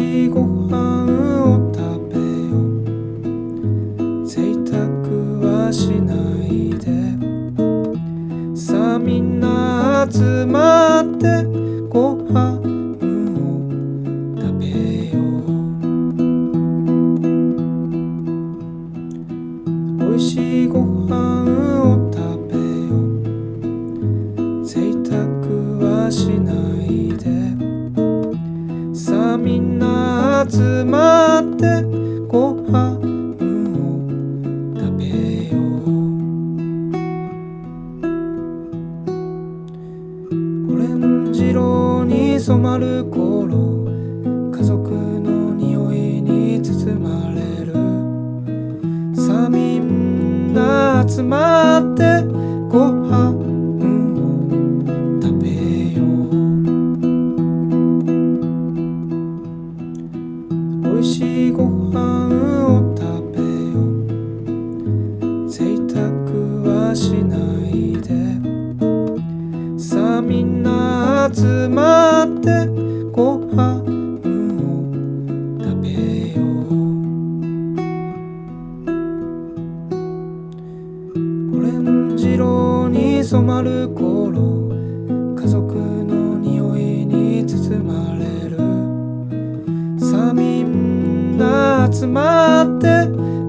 しご飯を食べよう。贅沢はしないで。さあみんな集まってご飯を食べよう。おいしいご飯を食べよう。贅沢はしないで。さあみんな集まってご飯を食べよう。オレンジ色に染まる頃家族の匂いに包まれる。さあみんな集まってご飯うおいしいご飯を食べよう。贅沢はしないで。さあみんな集まってご飯を食べよう。オレンジ色に染まる頃集まって